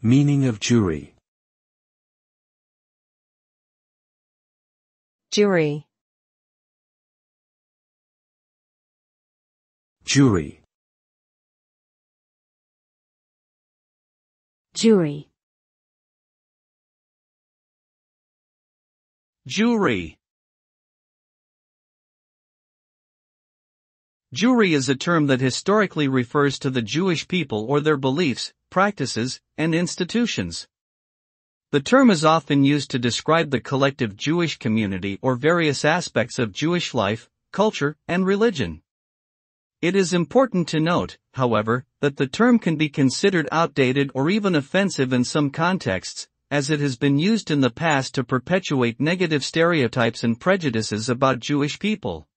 Meaning of Jewry. Jewry. Jewry. Jury. Jewry. Jewry is a term that historically refers to the Jewish people or their beliefs, practices, and institutions. The term is often used to describe the collective Jewish community or various aspects of Jewish life, culture, and religion. It is important to note, however, that the term can be considered outdated or even offensive in some contexts, as it has been used in the past to perpetuate negative stereotypes and prejudices about Jewish people.